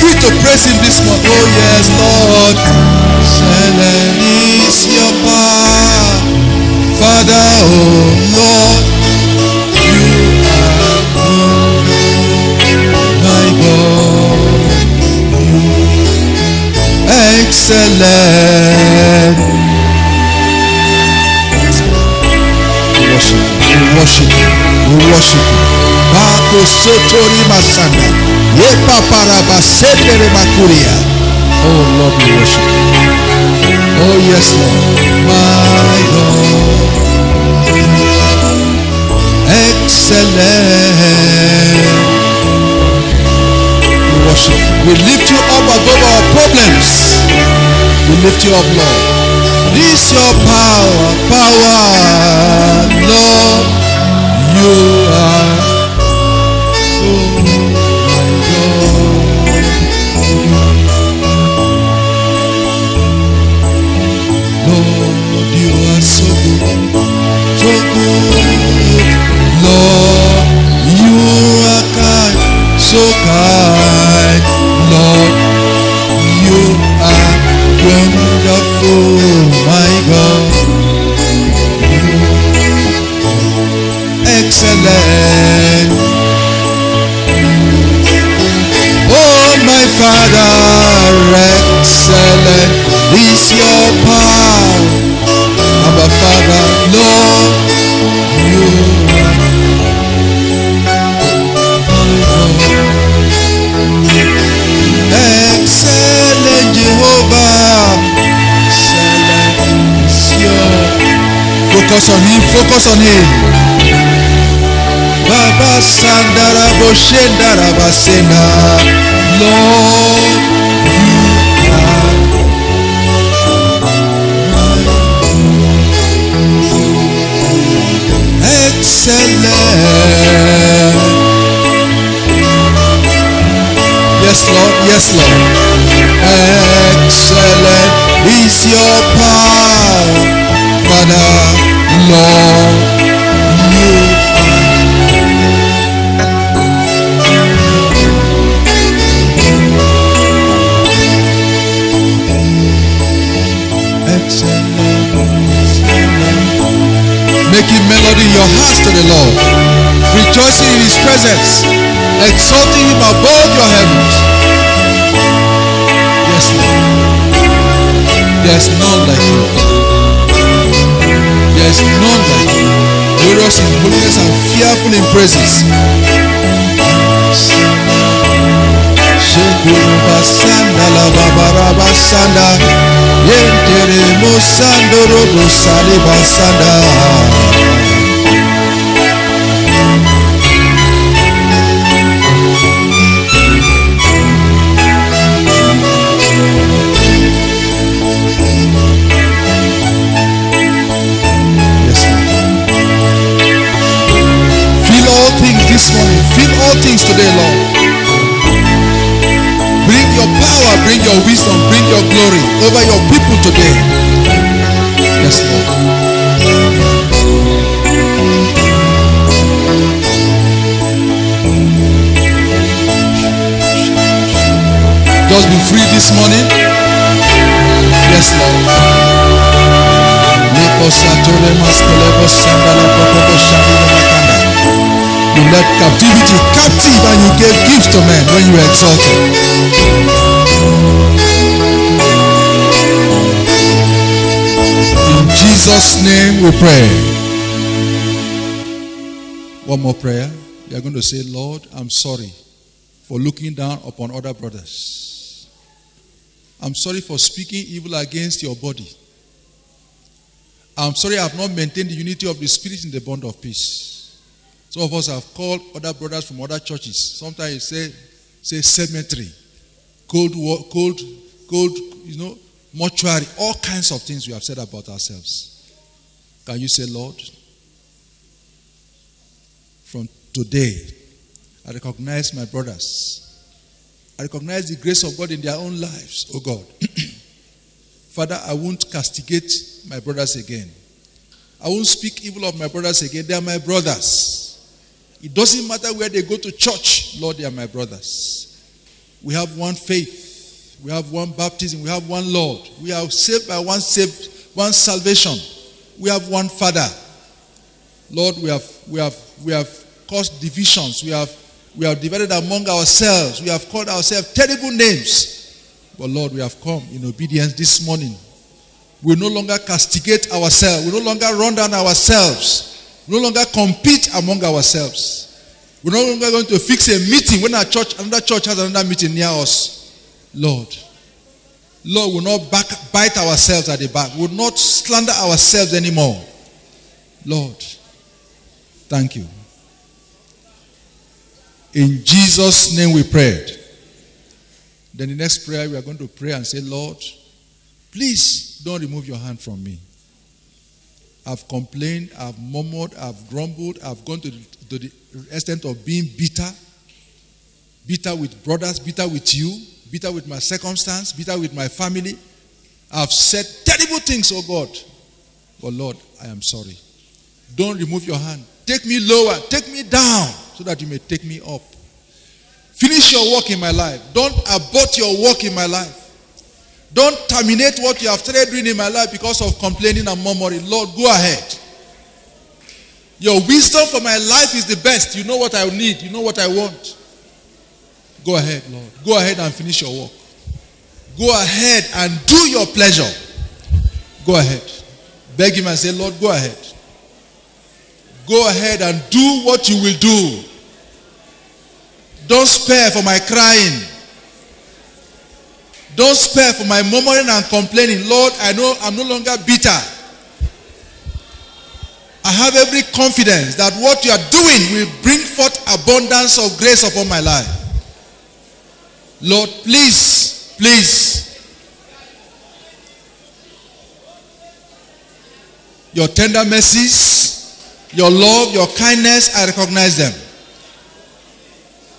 free to praise him this morning. Oh yes, Lord. Excellent is your power. Father, oh Lord, you are wonderful, my God. Excellent. We worship. We worship. We worship you. Masanda. Ye paparaba sendere makuria. Oh Lord, we worship you. Oh yes, Lord. My God. Excellent. We worship. We lift you up above our problems. We lift you up, Lord. This your power, power, Lord. You are so kind, Lord. You are wonderful, my God. Excellent. Oh, my Father, excellent is your power. Our Father, Lord. Focus on him. Focus on him. Baba Sandara Boshendara Basena. Lord, you are excellent. Yes, Lord. Yes, Lord. Excellent is your power, Father, Lord. You. Making melody in your hearts to the Lord, rejoicing in His presence, exalting Him above your heavens. Yes, Lord. There's none like you. There's none like you. Glorious in holiness and fearful in robo salibasanda. Bring your wisdom, bring your glory over your people today. Yes, Lord. Just be free this morning. Yes, Lord. You led captivity captive and you gave gifts to men when you were exalted. In Jesus' name we pray. One more prayer. You are going to say, Lord, I'm sorry for looking down upon other brothers. I'm sorry for speaking evil against your body. I'm sorry I have not maintained the unity of the Spirit in the bond of peace. Some of us have called other brothers from other churches. Sometimes you say, say cemetery, cold, cold, cold, you know, mortuary, all kinds of things we have said about ourselves. Can you say, Lord, from today, I recognize my brothers. I recognize the grace of God in their own lives, oh God. Father, I won't castigate my brothers again. I won't speak evil of my brothers again. They are my brothers. It doesn't matter where they go to church, Lord, they are my brothers. We have one faith. We have one baptism. We have one Lord. We are saved by one saved, one salvation. We have one Father. Lord, we have we have we have caused divisions. We have we have divided among ourselves. We have called ourselves terrible names. But Lord, we have come in obedience this morning. We no longer castigate ourselves. We no longer run down ourselves. We no longer compete among ourselves. We're no longer going to fix a meeting when our church, another church has another meeting near us. Lord, Lord, we'll not back, bite ourselves at the back. We'll not slander ourselves anymore. Lord, thank you. In Jesus' name we prayed. Then the next prayer we are going to pray and say, Lord, please don't remove your hand from me. I've complained, I've murmured, I've grumbled, I've gone to the, to the extent of being bitter. Bitter with brothers, bitter with you, bitter with my circumstance, bitter with my family. I've said terrible things, oh God. But Lord, I am sorry. Don't remove your hand. Take me lower, take me down, so that you may take me up. Finish your work in my life. Don't abort your work in my life. Don't terminate what you have started doing in my life because of complaining and murmuring. Lord, go ahead. Your wisdom for my life is the best. You know what I need, you know what I want. Go ahead, Lord. Go ahead and finish your work. Go ahead and do your pleasure. Go ahead. Beg him and say, Lord, go ahead. Go ahead and do what you will do. Don't spare for my crying. Don't spare for my murmuring and complaining. Lord, I know I'm no longer bitter. I have every confidence that what you are doing will bring forth abundance of grace upon my life. Lord, please, please. Your tender mercies, your love, your kindness, I recognize them.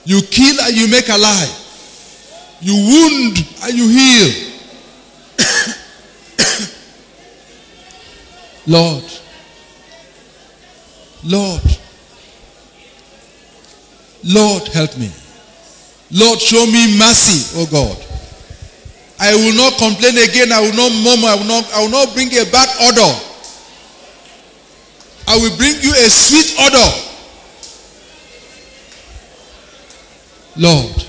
You kill and you make alive. You wound and you heal. Lord, Lord, Lord, help me. Lord, show me mercy, oh God. I will not complain again. I will not murmur. I will not, I will not bring a bad odor. I will bring you a sweet odor. Lord,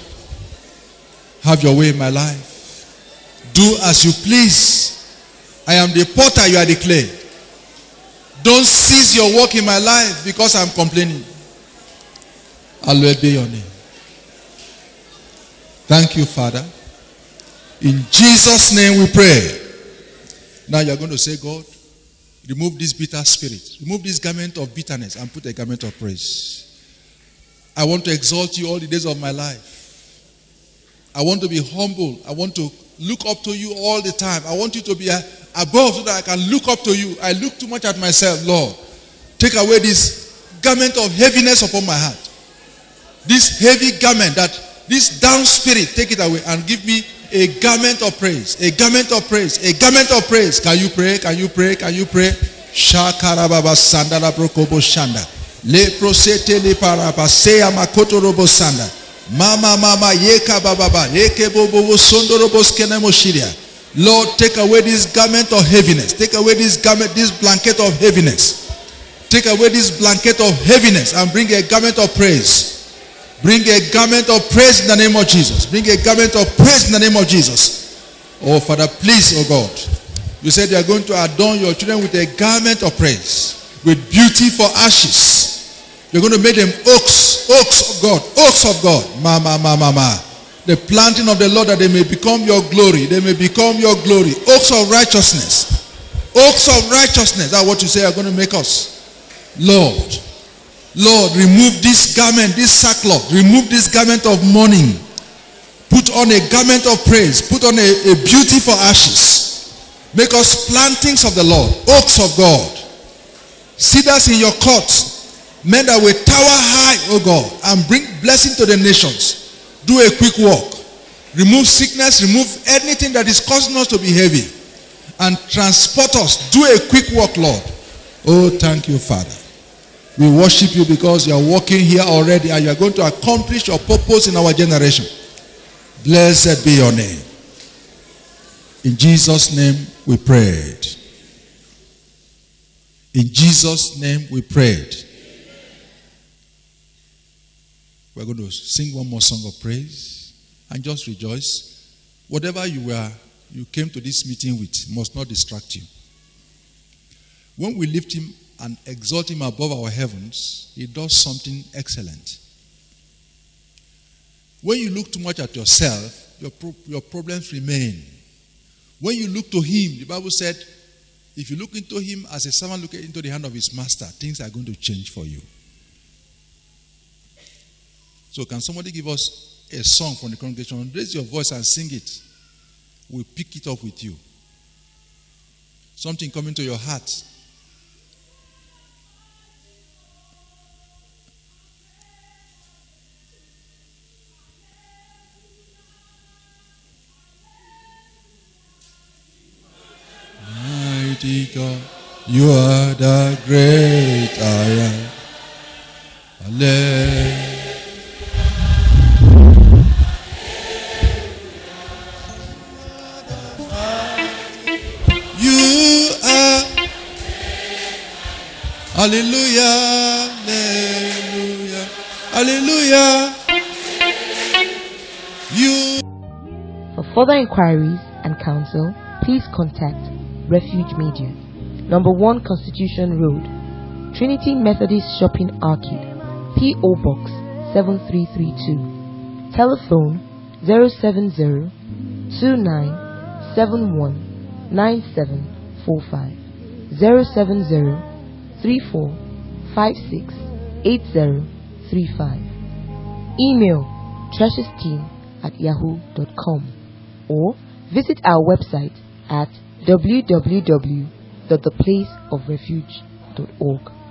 have your way in my life. Do as you please. I am the potter, you are the clay. Don't cease your work in my life because I'm complaining. Hallowed be your name. Thank you, Father. In Jesus' name we pray. Now you're going to say, God, remove this bitter spirit, remove this garment of bitterness, and put a garment of praise. I want to exalt you all the days of my life. I want to be humble. I want to look up to you all the time. I want you to be above so that I can look up to you. I look too much at myself, Lord. Take away this garment of heaviness upon my heart. This heavy garment that this down spirit, take it away and give me a garment of praise. A garment of praise. A garment of praise. Can you pray? Can you pray? Can you pray? Shakarababa sandala brokobo shanda. Le prosete le parabasea makoto robo sanda. Mama mama yeka bababa. Yeke bobo sondo robo skene moshiria. Lord, take away this garment of heaviness. Take away this garment, this blanket of heaviness. Take away this blanket of heaviness and bring a garment of praise. Bring a garment of praise in the name of Jesus. Bring a garment of praise in the name of Jesus. Oh, Father, please, oh God. You said you are going to adorn your children with a garment of praise, with beauty for ashes. You're going to make them oaks, oaks of God, oaks of God. Ma, ma, ma, ma, ma. The planting of the Lord that they may become your glory. They may become your glory. Oaks of righteousness. Oaks of righteousness. That's what you say are going to make us. Lord, Lord, remove this garment, this sackcloth. Remove this garment of mourning. Put on a garment of praise. Put on a, a beauty for ashes. Make us plantings of the Lord, oaks of God. Cedars in your courts. Men that will tower high, O God, and bring blessing to the nations. Do a quick walk. Remove sickness, remove anything that is causing us to be heavy. And transport us. Do a quick walk, Lord. Oh, thank you, Father. We worship you because you are walking here already and you are going to accomplish your purpose in our generation. Blessed be your name. In Jesus' name we prayed. In Jesus' name we prayed. We're going to sing one more song of praise and just rejoice. Whatever you were, you came to this meeting with must not distract you. When we lift him and exalt him above our heavens, he does something excellent. When you look too much at yourself, your, pro- your problems remain. When you look to him, the Bible said, if you look into him as a servant looking into the hand of his master, things are going to change for you. So, can somebody give us a song from the congregation? Raise your voice and sing it. We'll pick it up with you. Something coming to your heart. Mighty God, you are the great I am. Hallelujah. Hallelujah, Hallelujah. You For further inquiries and counsel, please contact Refuge Media, number 1 Constitution Road, Trinity Methodist Shopping Arcade, P.O. Box 7332. Telephone 070 2971 9745. 070 Email treasuresteen at yahoo.com or visit our website at www.theplaceofrefuge.org.